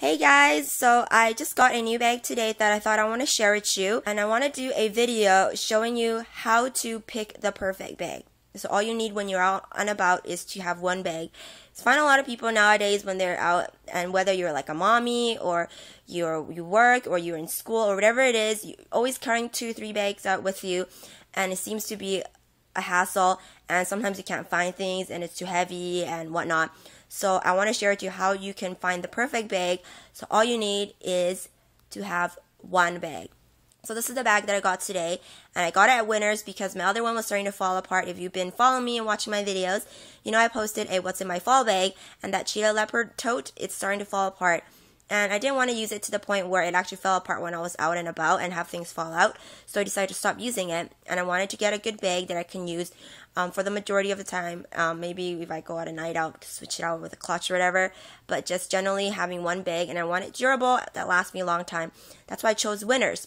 Hey guys, so I just got a new bag today that I thought I want to share with you and I want to do a video showing you how to pick the perfect bag. So all you need when you're out and about is to have one bag. I find a lot of people nowadays when they're out and whether you're like a mommy or you're you work or you're in school or whatever it is, you're always carrying two, three bags out with you and it seems to be a hassle and sometimes you can't find things and it's too heavy and whatnot. So I want to share with you how you can find the perfect bag. So all you need is to have one bag. So this is the bag that I got today, and I got it at Winners because my other one was starting to fall apart. If you've been following me and watching my videos, you know I posted a what's in my fall bag, and that cheetah leopard tote, it's starting to fall apart and I didn't want to use it to the point where it actually fell apart when I was out and about and have things fall out. So I decided to stop using it, and I wanted to get a good bag that I can use um, for the majority of the time. Um, maybe if I go out a night out, switch it out with a clutch or whatever. But just generally having one bag, and I want it durable that lasts me a long time. That's why I chose Winners,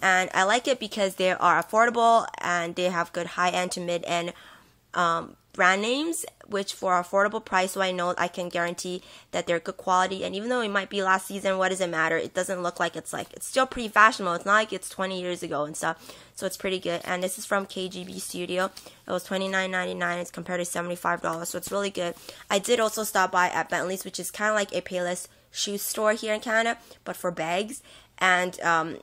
and I like it because they are affordable and they have good high end to mid end um, brand names, which for affordable price, so I know I can guarantee that they're good quality. And even though it might be last season, what does it matter? It doesn't look like it's like it's still pretty fashionable. It's not like it's 20 years ago and stuff. So it's pretty good. And this is from KGB Studio. It was $29.99. It's compared to $75, so it's really good. I did also stop by at Bentley's, which is kind of like a Payless shoe store here in Canada, but for bags. And um,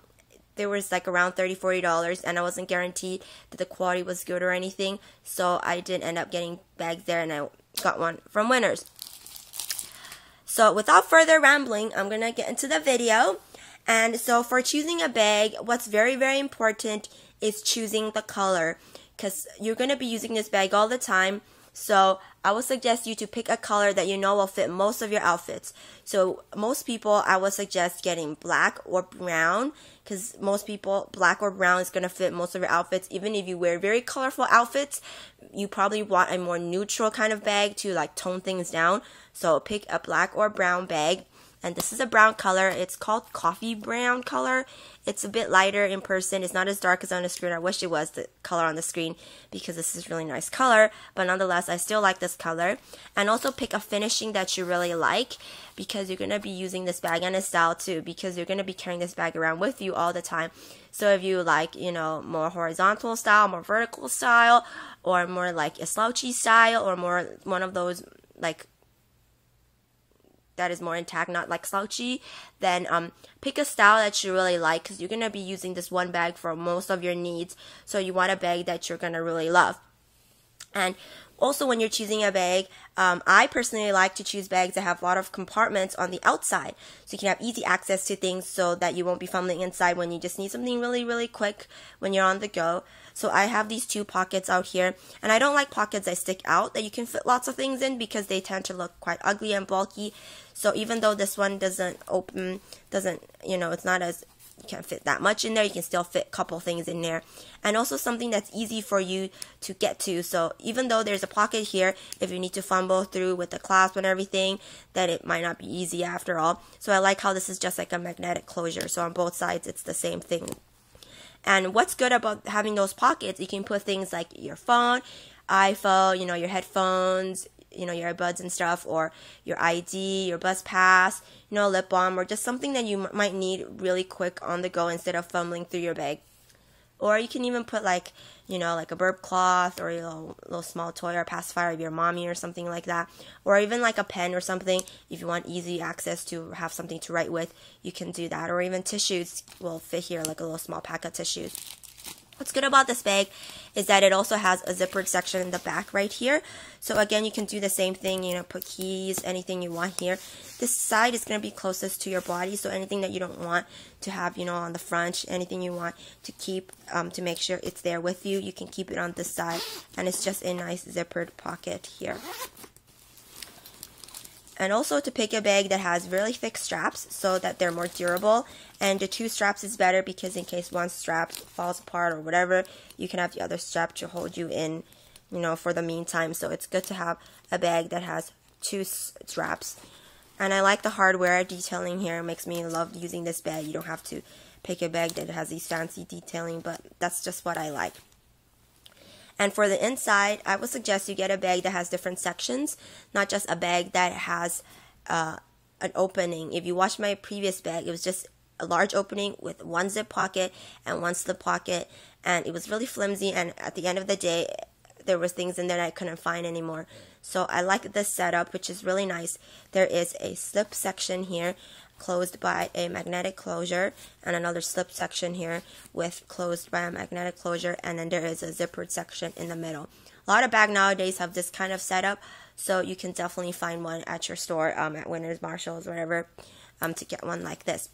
there was like around 30 40 dollars and i wasn't guaranteed that the quality was good or anything so i didn't end up getting bags there and i got one from winners. So without further rambling i'm gonna get into the video. And so for choosing a bag what's very very important is choosing the color because you're gonna be using this bag all the time so I would suggest you to pick a color that you know will fit most of your outfits. So most people, I would suggest getting black or brown because most people, black or brown is going to fit most of your outfits. Even if you wear very colorful outfits, you probably want a more neutral kind of bag to like tone things down. So pick a black or brown bag and this is a brown color. It's called coffee brown color. It's a bit lighter in person. It's not as dark as on the screen. I wish it was the color on the screen because this is really nice color. But nonetheless, I still like this color. And also pick a finishing that you really like because you're going to be using this bag and a style too because you're going to be carrying this bag around with you all the time. So if you like, you know, more horizontal style, more vertical style, or more like a slouchy style, or more one of those like that is more intact, not like slouchy, then um, pick a style that you really like because you're going to be using this one bag for most of your needs. So you want a bag that you're going to really love. And also, when you're choosing a bag, um, I personally like to choose bags that have a lot of compartments on the outside. So you can have easy access to things so that you won't be fumbling inside when you just need something really, really quick when you're on the go. So I have these two pockets out here. And I don't like pockets that stick out that you can fit lots of things in because they tend to look quite ugly and bulky. So even though this one doesn't open, doesn't, you know, it's not as you can't fit that much in there. You can still fit a couple things in there. And also something that's easy for you to get to. So even though there's a pocket here, if you need to fumble through with the clasp and everything, then it might not be easy after all. So I like how this is just like a magnetic closure. So on both sides, it's the same thing. And what's good about having those pockets, you can put things like your phone, iPhone, you know, your headphones, you know, your earbuds and stuff, or your ID, your bus pass, you know, lip balm, or just something that you m- might need really quick on the go instead of fumbling through your bag. Or you can even put like, you know, like a burp cloth or a little, little small toy or pacifier of your mommy or something like that. Or even like a pen or something. If you want easy access to have something to write with, you can do that. Or even tissues will fit here, like a little small pack of tissues. What's good about this bag is that it also has a zippered section in the back right here. So again, you can do the same thing, you know, put keys, anything you want here. This side is going to be closest to your body, so anything that you don't want to have, you know, on the front, anything you want to keep um, to make sure it's there with you, you can keep it on this side. And it's just a nice zippered pocket here and also to pick a bag that has really thick straps so that they're more durable. And the two straps is better because in case one strap falls apart or whatever you can have the other strap to hold you in you know for the meantime. So it's good to have a bag that has two straps. And I like the hardware detailing here. It makes me love using this bag. You don't have to pick a bag that has these fancy detailing but that's just what I like and for the inside, I would suggest you get a bag that has different sections, not just a bag that has uh, an opening. If you watch my previous bag, it was just a large opening with one zip pocket and one slip pocket, and it was really flimsy. And at the end of the day, there was things in there that I couldn't find anymore. So I like this setup, which is really nice. There is a slip section here closed by a magnetic closure and another slip section here with closed by a magnetic closure and then there is a zippered section in the middle. A lot of bags nowadays have this kind of setup so you can definitely find one at your store um, at Winners, Marshalls, whatever um, to get one like this.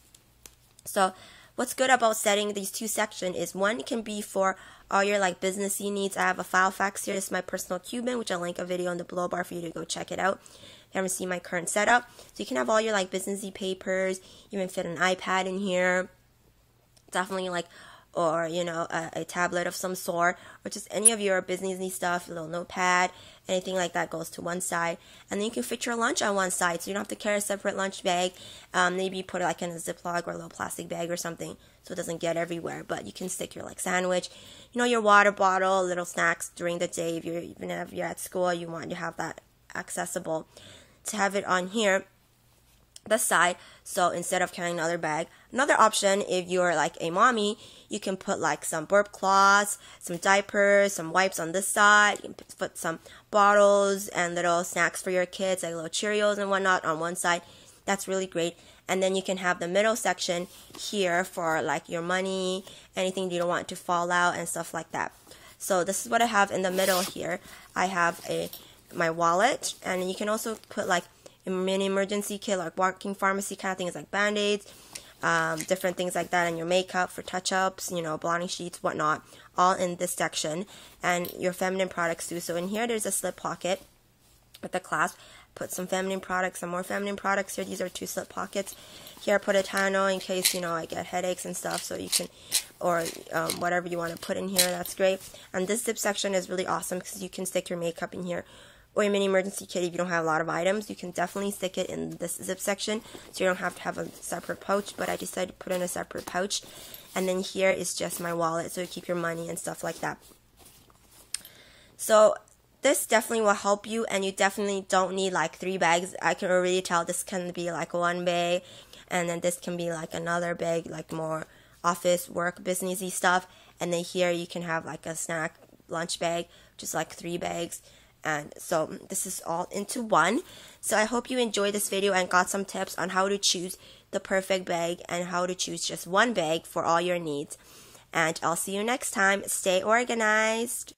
So what's good about setting these two sections is one can be for all your like businessy needs. I have a Filofax here. This is my personal Cuban, which I'll link a video in the below bar for you to go check it out. If you haven't seen my current setup. So you can have all your like businessy papers, even fit an iPad in here. Definitely like or you know a, a, tablet of some sort or just any of your businessy stuff a little notepad anything like that goes to one side. And then you can fit your lunch on one side so you don't have to carry a separate lunch bag. Um, maybe put it like in a ziploc or a little plastic bag or something so it doesn't get everywhere but you can stick your like sandwich you know your water bottle little snacks during the day if you're even if you're at school you want to have that accessible. To have it on here the side. So instead of carrying another bag another option if you're like a mommy you can put like some burp cloths some diapers some wipes on this side. You can put some bottles and little snacks for your kids like little cheerios and whatnot on one side. That's really great. And then you can have the middle section here for like your money anything you don't want to fall out and stuff like that. So this is what i have in the middle here. I have a my wallet and you can also put like mini emergency kit, like walking pharmacy kind of things like band aids, um, different things like that, and your makeup for touch ups, you know, blotting sheets, whatnot, all in this section, and your feminine products too. So in here, there's a slip pocket with the clasp. Put some feminine products, some more feminine products here. These are two slip pockets. Here, I put a Tylenol in case you know I get headaches and stuff, so you can, or um, whatever you want to put in here. That's great. And this zip section is really awesome because you can stick your makeup in here mini emergency kit if you don't have a lot of items. You can definitely stick it in this zip section so you don't have to have a separate pouch, but I decided to put in a separate pouch. And then here is just my wallet so you keep your money and stuff like that. So this definitely will help you and you definitely don't need like three bags. I can already tell this can be like one bag and then this can be like another bag like more office work businessy stuff and then here you can have like a snack lunch bag just like three bags and so mm, this is all into one. So i hope you enjoyed this video and got some tips on how to choose the perfect bag and how to choose just one bag for all your needs. And i'll see you next time. Stay organized